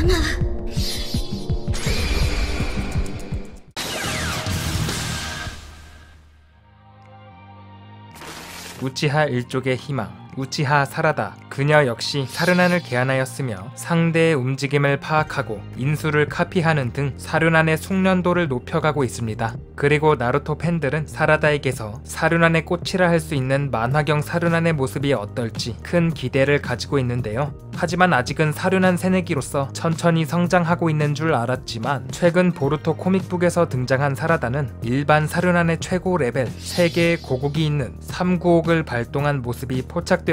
様は우치하 일족의 희망. 우치하 사라다 그녀 역시 사륜안을 개안하였으며 상대의 움직임을 파악하고 인술을 카피하는 등 사륜안의 숙련도를 높여가고 있습니다. 그리고 나루토 팬들은 사라다에게서 사륜안의 꽃이라 할 수 있는 만화경 사륜안의 모습이 어떨지 큰 기대를 가지고 있는데요. 하지만 아직은 사륜안 새내기로서 천천히 성장하고 있는 줄 알았지만 최근 보루토 코믹북에서 등장한 사라다는 일반 사륜안의 최고 레벨 3개의 곡옥이 있는 3구옥을 발동한 모습이 포착되었습니다.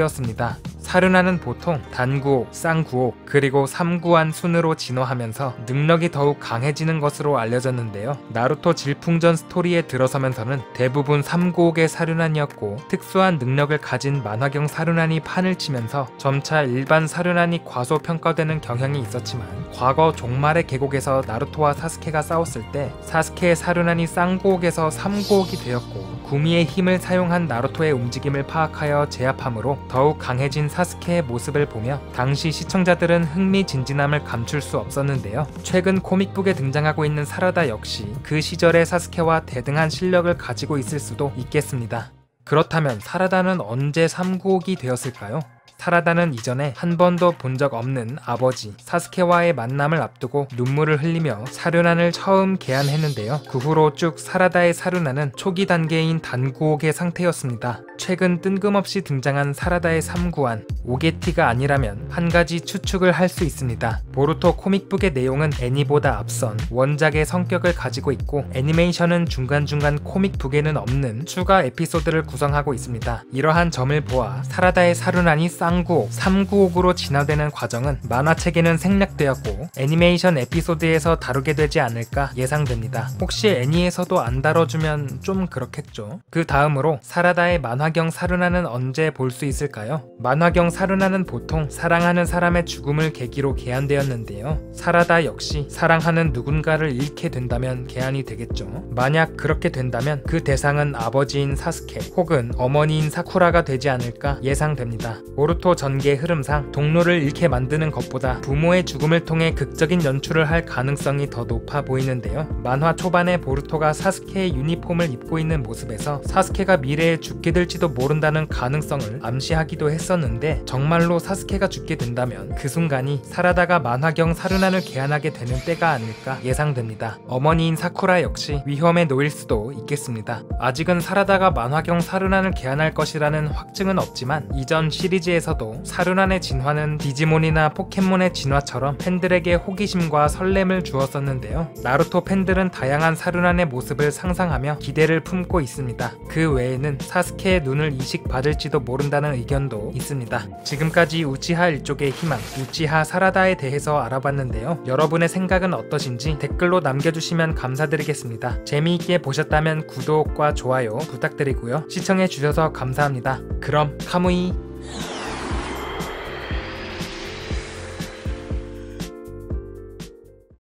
사르나는 보통 단구옥, 쌍구옥, 그리고 삼구한 순으로 진화하면서 능력이 더욱 강해지는 것으로 알려졌는데요. 나루토 질풍전 스토리에 들어서면서는 대부분 삼구옥의 사르난이었고 특수한 능력을 가진 만화경 사르난이 판을 치면서 점차 일반 사르난이 과소평가되는 경향이 있었지만 과거 종말의 계곡에서 나루토와 사스케가 싸웠을 때 사스케의 사르난이 쌍구옥에서 삼구옥이 되었고 구미의 힘을 사용한 나루토의 움직임을 파악하여 제압함으로 더욱 강해진 사스케의 모습을 보며 당시 시청자들은 흥미진진함을 감출 수 없었는데요. 최근 코믹북에 등장하고 있는 사라다 역시 그 시절의 사스케와 대등한 실력을 가지고 있을 수도 있겠습니다. 그렇다면 사라다는 언제 3구옥이 되었을까요? 사라다는 이전에 한 번도 본 적 없는 아버지 사스케와의 만남을 앞두고 눈물을 흘리며 사르난을 처음 개안했는데요. 그 후로 쭉 사라다의 사르난은 초기 단계인 단구옥의 상태였습니다. 최근 뜬금없이 등장한 사라다의 3구안 오게티가 아니라면 한 가지 추측을 할 수 있습니다. 보루토 코믹북의 내용은 애니보다 앞선 원작의 성격을 가지고 있고 애니메이션은 중간중간 코믹북에는 없는 추가 에피소드를 구성하고 있습니다. 이러한 점을 보아 사라다의 사르난이 쌍구옥, 3구옥으로 진화되는 과정은 만화책에는 생략되었고 애니메이션 에피소드에서 다루게 되지 않을까 예상됩니다. 혹시 애니에서도 안 다뤄주면 좀 그렇겠죠. 그 다음으로 사라다의 만화경 사르나는 언제 볼 수 있을까요? 만화경 사르나는 보통 사랑하는 사람의 죽음을 계기로 개안되었는데요. 사라다 역시 사랑하는 누군가를 잃게 된다면 개안이 되겠죠. 만약 그렇게 된다면 그 대상은 아버지인 사스케 혹은 어머니인 사쿠라가 되지 않을까 예상됩니다. 보 루토 전개 흐름상 동료를 잃게 만드는 것보다 부모의 죽음을 통해 극적인 연출을 할 가능성이 더 높아 보이는데요. 만화 초반에 보루토가 사스케의 유니폼을 입고 있는 모습에서 사스케가 미래에 죽게 될지도 모른다는 가능성을 암시하기도 했었는데 정말로 사스케가 죽게 된다면 그 순간이 사라다가 만화경 사르난을 개안하게 되는 때가 아닐까 예상됩니다. 어머니인 사쿠라 역시 위험에 놓일 수도 있겠습니다. 아직은 사라다가 만화경 사르난을 개안할 것이라는 확증은 없지만 이전 시리즈에서 도 사르난의 진화는 디지몬이나 포켓몬의 진화처럼 팬들에게 호기심과 설렘을 주었었는데요. 나루토 팬들은 다양한 사르난의 모습을 상상하며 기대를 품고 있습니다. 그 외에는 사스케의 눈을 이식받을지도 모른다는 의견도 있습니다. 지금까지 우치하 일족의 희망, 우치하 사라다에 대해서 알아봤는데요. 여러분의 생각은 어떠신지 댓글로 남겨주시면 감사드리겠습니다. 재미있게 보셨다면 구독과 좋아요 부탁드리고요. 시청해주셔서 감사합니다. 그럼 카무이